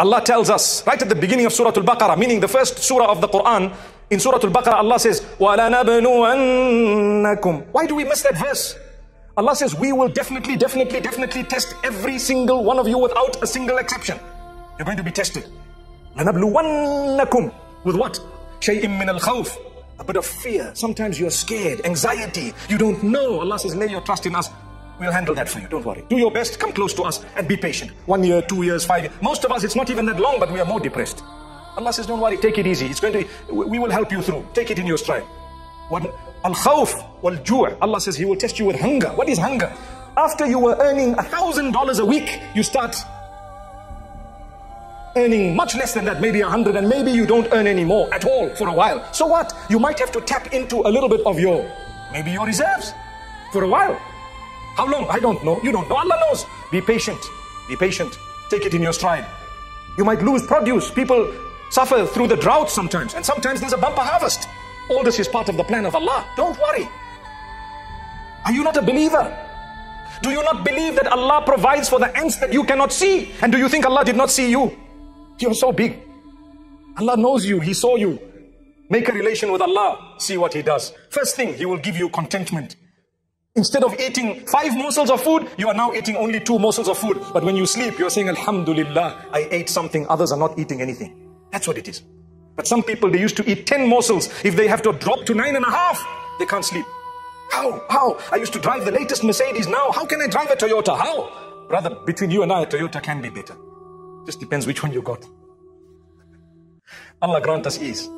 Allah tells us right at the beginning of Surah Al-Baqarah, meaning the first surah of the Quran, in Surah Al-Baqarah, Allah says, وَلَنَبْلُوَنَّكُمْ Why do we miss that verse? Allah says, we will definitely, definitely, definitely test every single one of you without a single exception. You're going to be tested. لَنَبْلُوَنَّكُمْ With what? شَيْءٍ مِّنَ الْخَوْفِ A bit of fear. Sometimes you're scared, anxiety. You don't know. Allah says, lay your trust in us. We'll handle that for you. Don't worry. Do your best. Come close to us and be patient. One year, two years, five years. Most of us, it's not even that long, but we are more depressed. Allah says, don't worry. Take it easy. It's going to, we will help you through. Take it in your stride. What? Al-khawf wal-ju' Allah says He will test you with hunger. What is hunger? After you were earning a thousand dollars a week, you start earning much less than that, maybe a hundred, and maybe you don't earn any more at all for a while. So what? You might have to tap into a little bit of your, maybe your reserves for a while. How long? I don't know. You don't know. Allah knows. Be patient. Be patient. Take it in your stride. You might lose produce. People suffer through the drought sometimes, and sometimes there's a bumper harvest. All this is part of the plan of Allah. Don't worry. Are you not a believer? Do you not believe that Allah provides for the ends that you cannot see? And do you think Allah did not see you? You're so big. Allah knows you. He saw you. Make a relation with Allah. See what He does. First thing, He will give you contentment. Instead of eating five morsels of food, you are now eating only two morsels of food. But when you sleep, you're saying, Alhamdulillah, I ate something, others are not eating anything. That's what it is. But some people, they used to eat 10 morsels. If they have to drop to nine and a half, they can't sleep. How? How? I used to drive the latest Mercedes now. How can I drive a Toyota? How? Brother, between you and I, a Toyota can be better. Just depends which one you got. Allah grant us ease.